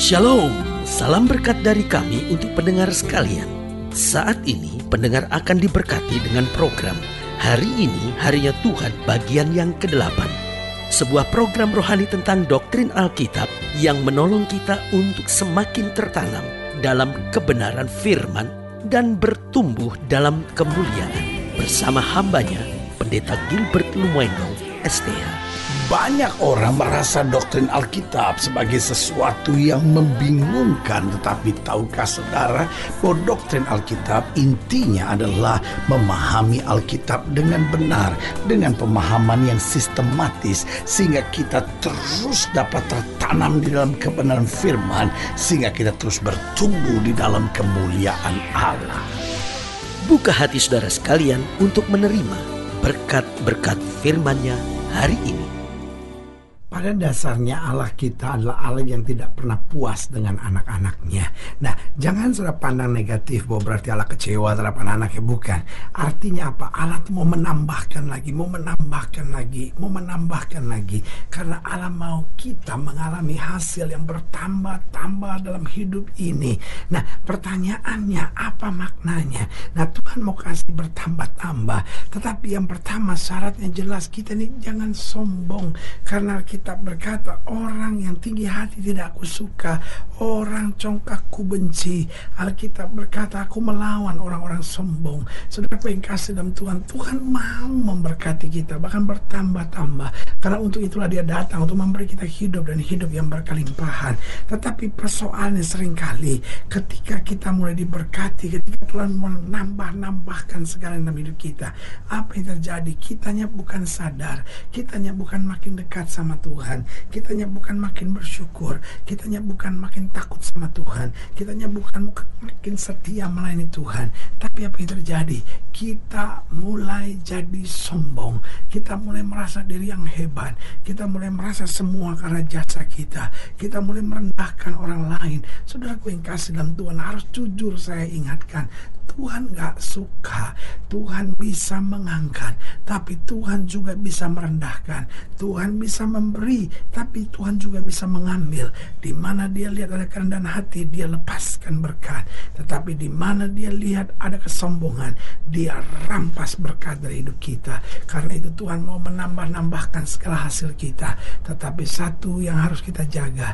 Shalom, salam berkat dari kami untuk pendengar sekalian. Saat ini pendengar akan diberkati dengan program Hari ini Harinya Tuhan bagian yang ke-8. Sebuah program rohani tentang doktrin Alkitab yang menolong kita untuk semakin tertanam dalam kebenaran firman dan bertumbuh dalam kemuliaan bersama hambanya Pendeta Gilbert Lumwendo STH. Banyak orang merasa doktrin Alkitab sebagai sesuatu yang membingungkan, tetapi tahukah saudara bahwa doktrin Alkitab intinya adalah memahami Alkitab dengan benar, dengan pemahaman yang sistematis, sehingga kita terus dapat tertanam di dalam kebenaran firman, sehingga kita terus bertumbuh di dalam kemuliaan Allah. Buka hati saudara sekalian untuk menerima berkat-berkat firman-Nya hari ini. Pada dasarnya Allah kita adalah Allah yang tidak pernah puas dengan anak-anaknya. Nah, jangan sudah pandang negatif bahwa berarti Allah kecewa terhadap anak-anaknya. Bukan. Artinya apa? Allah mau menambahkan lagi, mau menambahkan lagi, mau menambahkan lagi. Karena Allah mau kita mengalami hasil yang bertambah-tambah dalam hidup ini. Nah, pertanyaannya apa maknanya? Nah, Tuhan mau kasih bertambah-tambah. Tetapi yang pertama syaratnya jelas kita ini jangan sombong. Karena kita Alkitab berkata, orang yang tinggi hati tidak aku suka, orang congkak ku benci. Alkitab berkata, aku melawan orang-orang sombong. Saudara yang kasih dalam Tuhan, Tuhan mau memberkati kita, bahkan bertambah-tambah. Karena untuk itulah dia datang, untuk memberi kita hidup dan hidup yang berkelimpahan. Tetapi persoalannya sering kali, ketika kita mulai diberkati, ketika Tuhan menambah-nambahkan segala dalam hidup kita, apa yang terjadi? Kitanya bukan sadar, kitanya bukan makin dekat sama Tuhan Tuhan. Kitanya bukan makin bersyukur, kitanya bukan makin takut sama Tuhan, kitanya bukan makin setia melayani Tuhan. Tapi apa yang terjadi? Kita mulai jadi sombong, kita mulai merasa diri yang hebat, kita mulai merasa semua karena jasa kita, kita mulai merendahkan orang lain. Saudaraku yang kasih dalam Tuhan harus jujur saya ingatkan, Tuhan gak suka, Tuhan bisa mengangkat, tapi Tuhan juga bisa merendahkan. Tuhan bisa memberi, tapi Tuhan juga bisa mengambil. Di mana dia lihat ada kerendahan hati, dia lepaskan berkat. Tetapi di mana dia lihat ada kesombongan, dia rampas berkat dari hidup kita. Karena itu Tuhan mau menambah-nambahkan segala hasil kita. Tetapi satu yang harus kita jaga,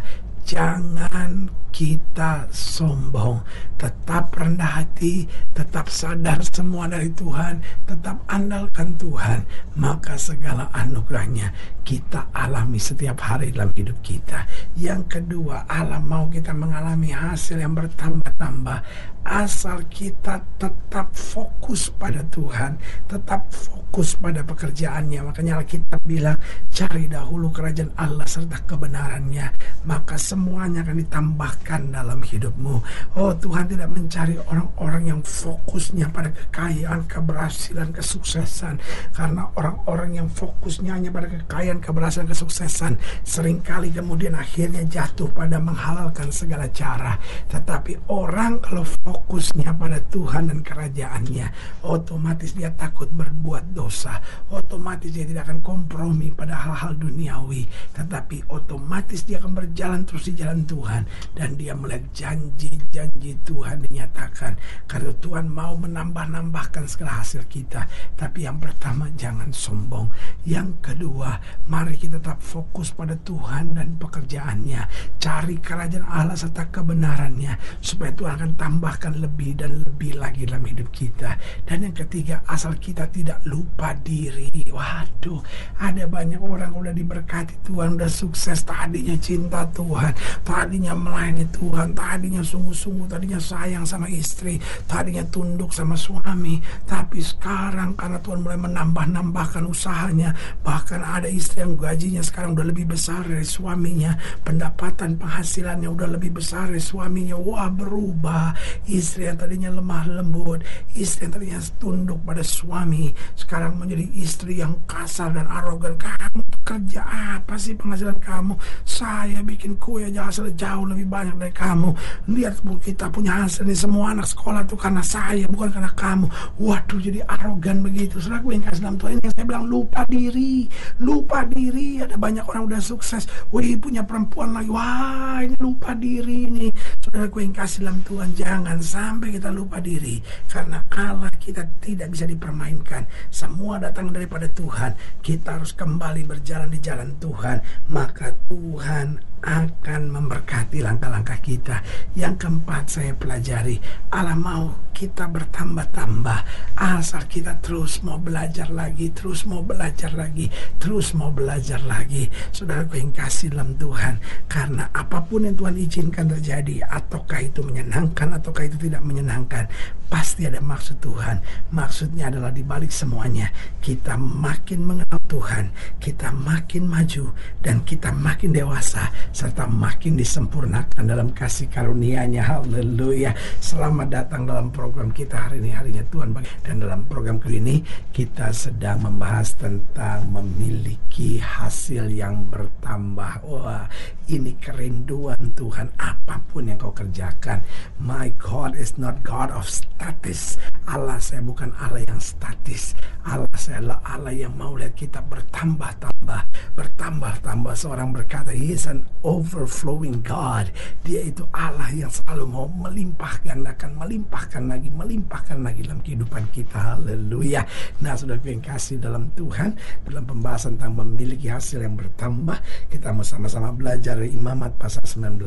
jangan kita sombong, tetap rendah hati, tetap sadar semua dari Tuhan, tetap andalkan Tuhan, maka segala anugerahnya kita alami setiap hari dalam hidup kita. Yang kedua, Allah mau kita mengalami hasil yang bertambah-tambah asal kita tetap fokus pada Tuhan, tetap fokus pada pekerjaannya. Makanya kita bilang, cari dahulu kerajaan Allah serta kebenarannya, maka semuanya akan ditambahkan dalam hidupmu. Oh Tuhan tidak mencari orang-orang yang fokusnya pada kekayaan, keberhasilan, kesuksesan. Karena orang-orang yang fokusnya hanya pada kekayaan, keberhasilan, kesuksesan sering kali kemudian akhirnya jatuh pada menghalalkan segala cara. Tetapi orang kalau fokusnya pada Tuhan dan kerajaannya, otomatis dia takut berbuat dosa. Otomatis dia tidak akan kompromi pada hal-hal duniawi. Tetapi otomatis dia akan berjalan terus di jalan Tuhan. Dan dia melihat janji-janji Tuhan dinyatakan. Karena Tuhan mau menambah-nambahkan segala hasil kita. Tapi yang pertama jangan sombong. Yang kedua mari kita tetap fokus pada Tuhan dan pekerjaannya. Cari kerajaan Allah serta kebenarannya. Supaya Tuhan akan tambahkan lebih dan lebih lagi dalam hidup kita. Dan yang ketiga asal kita tidak lupa diri. Waduh ada banyak orang udah diberkati Tuhan udah sukses. Tadinya cinta Tuhan tadinya melayani Tuhan tadinya sungguh-sungguh tadinya sayang sama istri tadinya tunduk sama suami. Tapi sekarang karena Tuhan mulai menambah-nambahkan usahanya bahkan ada istri yang gajinya sekarang udah lebih besar dari suaminya pendapatan penghasilannya udah lebih besar dari suaminya. Wah berubah. Istri yang tadinya lemah lembut istri yang tadinya tunduk pada suami sekarang menjadi istri yang kasar dan arogan. Kamu kerja apa sih penghasilan kamu? Saya bikin kue aja hasilnya jauh lebih banyak dari kamu. Lihat kita punya hasil nih semua anak sekolah tuh karena saya bukan karena kamu. Waduh jadi arogan begitu. Saudara gue yang kasih dalam Tuhan yang saya bilang lupa diri, lupa diri. Ada banyak orang udah sukses. Wih punya perempuan lagi. Wah ini lupa diri nih. Saudara gue yang kasih dalam Tuhan jangan sampai kita lupa diri karena Allah kita tidak bisa dipermainkan. Semua datang daripada Tuhan. Kita harus kembali berjalan di jalan Tuhan, maka Tuhan akan memberkati langkah-langkah kita. Yang keempat saya pelajari, Allah mau kita bertambah-tambah asal kita terus mau belajar lagi, terus mau belajar lagi, terus mau belajar lagi. Saudara yang kasih dalam Tuhan, karena apa pun yang Tuhan izinkan terjadi, ataukah itu menyenangkan ataukah itu tidak menyenangkan, pasti ada maksud Tuhan. Maksudnya adalah dibalik semuanya kita makin mengenal Tuhan, kita makin maju dan kita makin dewasa serta makin disempurnakan dalam kasih karunia-Nya. Haleluya. Selamat datang dalam program kita hari ini harinya Tuhan bagi dan dalam program kali ini kita sedang membahas tentang memiliki hasil yang bertambah. Wah, ini kerinduan Tuhan apa pun yang kau kerjakan. My God is not God of status. Allah saya bukan Allah yang statis. Allah saya adalah Allah yang mau lihat kita bertambah-tambah, bertambah-tambah. Seorang berkata, He is an overflowing God. Dia itu Allah yang selalu mau melimpahkan, akan melimpahkan lagi, melimpahkan lagi dalam kehidupan kita. Haleluya. Nah, sudah yang kasih dalam Tuhan, dalam pembahasan tentang memiliki hasil yang bertambah, kita mau sama-sama belajar dari Imamat pasal 19,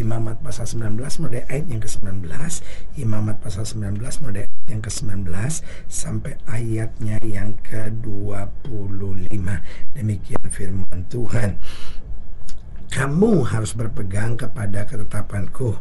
Imamat pasal 19 mulai ayat yang ke-19, Imamat pasal 19 mulai yang ke-19 sampai ayatnya yang ke-25. Demikian firman Tuhan. Kamu harus berpegang kepada ketetapanku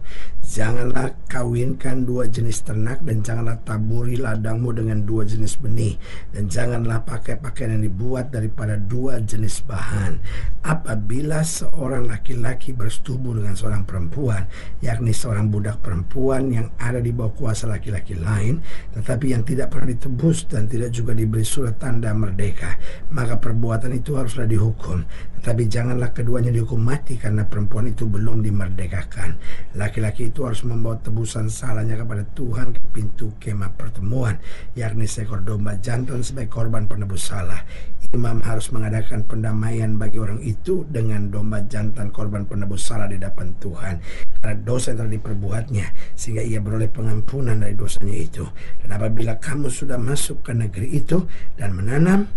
Janganlah kawinkan dua jenis ternak dan janganlah taburi ladangmu dengan dua jenis benih dan janganlah pakai pakaian yang dibuat daripada dua jenis bahan. Apabila seorang laki-laki bersetubuh dengan seorang perempuan, yakni seorang budak perempuan yang ada di bawah kuasa laki-laki lain, tetapi yang tidak pernah ditebus dan tidak juga diberi surat tanda merdeka, maka perbuatan itu haruslah dihukum. Tetapi janganlah keduanya dihukum mati karena perempuan itu belum dimerdekakan. Laki-laki harus membawa tebusan salahnya kepada Tuhan ke pintu kemah pertemuan, yakni seekor domba jantan sebagai korban penebus salah. Imam harus mengadakan pendamaian bagi orang itu dengan domba jantan korban penebus salah di depan Tuhan karena dosa yang telah diperbuatnya sehingga ia beroleh pengampunan dari dosanya itu. Dan apabila kamu sudah masuk ke negeri itu dan menanam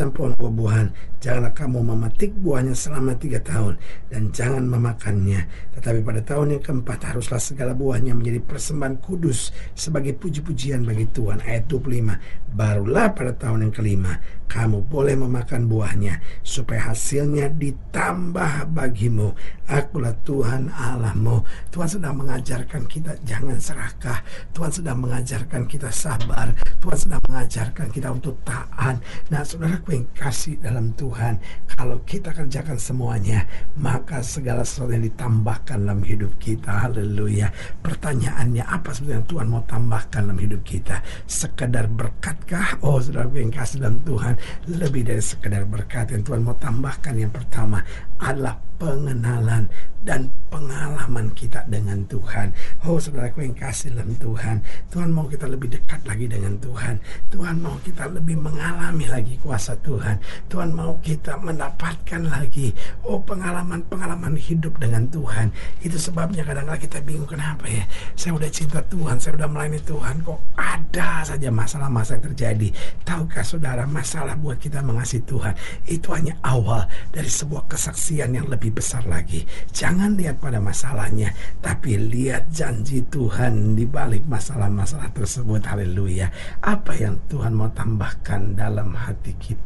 bermacam-macam pohon buah-buahan, janganlah kamu memetik buahnya selama tiga tahun dan jangan memakannya. Tetapi pada tahun yang keempat haruslah segala buahnya menjadi persembahan kudus sebagai puji-pujian bagi Tuhan. Ayat 25. Barulah pada tahun yang kelima kamu boleh memakan buahnya supaya hasilnya ditambah bagimu. Akulah Tuhan Allahmu. Tuhan sedang mengajarkan kita jangan serakah. Tuhan sedang mengajarkan kita sabar. Tuhan sedang mengajarkan kita untuk taat. Nah, saudaraku yang kasih dalam Tuhan, kalau kita kerjakan semuanya, maka segala sesuatu yang ditambahkan dalam hidup kita. Haleluya. Pertanyaannya apa sebenarnya Tuhan mau tambahkan dalam hidup kita? Sekedar berkatkah? Oh, saudaraku yang kasih dalam Tuhan, lebih dari sekedar berkat yang Tuhan mau tambahkan yang pertama adalah pengenalan dan pengalaman kita dengan Tuhan. Oh, saudaraku yang kasih dalam Tuhan, Tuhan mau kita lebih dekat lagi dengan Tuhan. Tuhan mau kita lebih mengalami lagi kuasa Tuhan. Tuhan mau kita mendapatkan lagi oh pengalaman-pengalaman hidup dengan Tuhan. Itu sebabnya kadang-kadang kita bingung kenapa ya. Saya udah cinta Tuhan, saya udah melayani Tuhan, kok ada saja masalah-masalah yang terjadi. Tahukah saudara, masalah buat kita mengasihi Tuhan itu hanya awal dari sebuah kesaksian yang lebih besar lagi. Jangan lihat pada masalahnya, tapi lihat janji Tuhan di balik masalah-masalah tersebut. Haleluya. Apa yang Tuhan mau tambahkan dalam hati kita,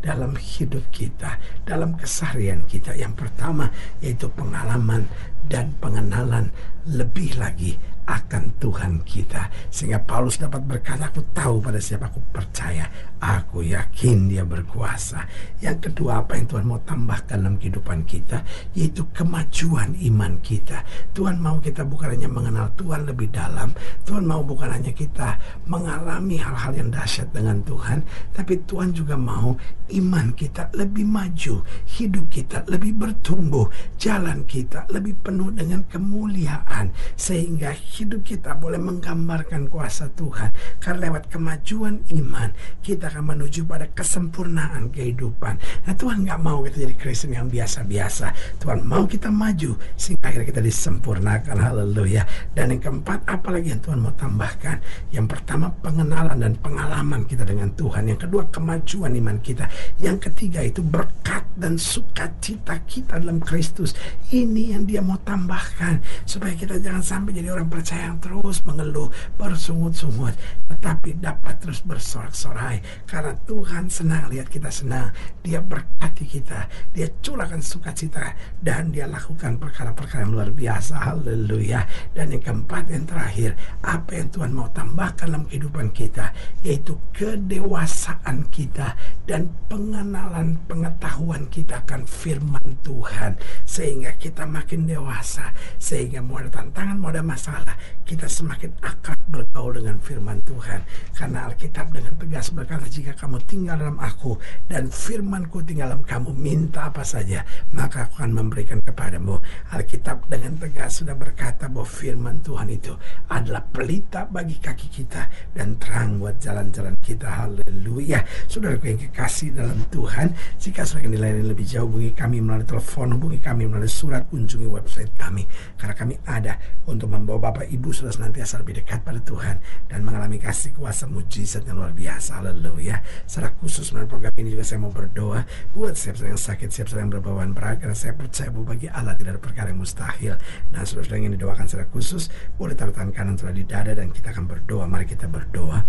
dalam hidup kita, dalam keseharian kita. Yang pertama yaitu pengalaman dan pengenalan lebih lagi akan Tuhan kita. Sehingga Paulus dapat berkata aku tahu pada siapa aku percaya. Aku yakin dia berkuasa. Yang kedua apa yang Tuhan mau tambahkan dalam kehidupan kita? Yaitu kemajuan iman kita. Tuhan mau kita bukan hanya mengenal Tuhan lebih dalam. Tuhan mau bukan hanya kita mengalami hal-hal yang dahsyat dengan Tuhan tapi Tuhan juga mau iman kita lebih maju hidup kita lebih bertumbuh jalan kita lebih penuh dengan kemuliaan sehingga hidup kita boleh menggambarkan kuasa Tuhan. Karena lewat kemajuan iman, kita akan menuju pada kesempurnaan kehidupan. Nah Tuhan nggak mau kita jadi Kristen yang biasa-biasa. Tuhan mau kita maju sehingga akhirnya kita disempurnakan. Haleluya. Dan yang keempat, apalagi yang Tuhan mau tambahkan? Yang pertama, pengenalan dan pengalaman kita dengan Tuhan. Yang kedua, kemajuan iman kita. Yang ketiga itu berkat dan sukacita kita dalam Kristus. Ini yang dia mau tambahkan supaya kita jangan sampai jadi orang percaya yang terus mengeluh, bersungut-sungut, tetapi dapat terus bersorak-sorai karena Tuhan senang lihat kita senang. Dia berkati kita, dia curahkan sukacita dan dia lakukan perkara-perkara yang luar biasa. Haleluya. Dan yang keempat yang terakhir, apa yang Tuhan mau tambahkan dalam kehidupan kita yaitu kedewasaan kita dan pengenalan pengetahuan kita akan firman Tuhan. Sehingga kita makin dewasa. Sehingga mau ada tantangan mau ada masalah kita semakin akrab bergaul dengan firman Tuhan. Karena Alkitab dengan tegas berkata, jika kamu tinggal dalam aku dan firmanku tinggal dalam kamu, minta apa saja, maka aku akan memberikan kepadamu. Alkitab dengan tegas sudah berkata bahwa firman Tuhan itu adalah pelita bagi kaki kita dan terang buat jalan-jalan kita. Haleluya. Saudara yang kekasih dalam Tuhan, jika saudara nilai lebih jauh, hubungi kami melalui telepon, hubungi kami melalui surat, kunjungi website kami. Karena kami ada untuk membawa Bapak Ibu sudah senantiasa lebih dekat pada Tuhan dan mengalami kasih kuasa mujizat yang luar biasa. Haleluya. Secara khusus melalui program ini juga saya mau berdoa buat siapa yang sakit, siapa yang berbawaan berat karena saya percaya bahwa bagi Allah tidak ada perkara yang mustahil. Nah, saudara yang didoakan secara khusus boleh taruh tangan kanan di dada dan kita akan berdoa. Mari kita berdoa.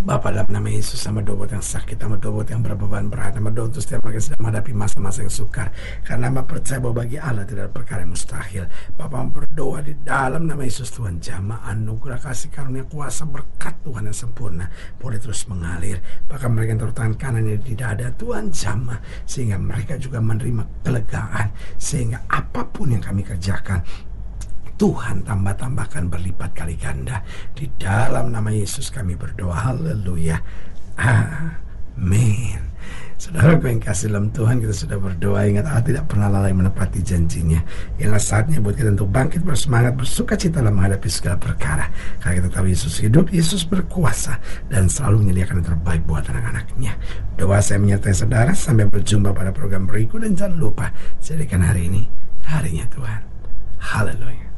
Bapak dalam nama Yesus sama doa yang sakit, sama doa yang berbeban berat, sama doa untuk setiap yang sedang menghadapi masa-masa yang sukar. Karena Bapak percaya bahwa bagi Allah tidak ada perkara yang mustahil. Bapak berdoa di dalam nama Yesus Tuhan jamaah anugerah kasih karunia kuasa berkat Tuhan yang sempurna boleh terus mengalir. Bahkan mereka yang tangan kanan yang tidak ada Tuhan jamaah sehingga mereka juga menerima kelegaan sehingga apa pun yang kami kerjakan Tuhan tambah-tambahkan berlipat kali ganda. Di dalam nama Yesus kami berdoa. Haleluya. Amin. Saudara yang kasih dalam Tuhan kita sudah berdoa Ingat Allah tidak pernah lalai menepati janjinya Inilah saatnya buat kita untuk bangkit bersemangat Bersuka cita dalam menghadapi segala perkara Karena kita tahu Yesus hidup Yesus berkuasa Dan selalu menyediakan yang terbaik buat anak-anaknya Doa saya menyertai saudara Sampai berjumpa pada program berikut Dan jangan lupa Jadikan hari ini harinya Tuhan Haleluya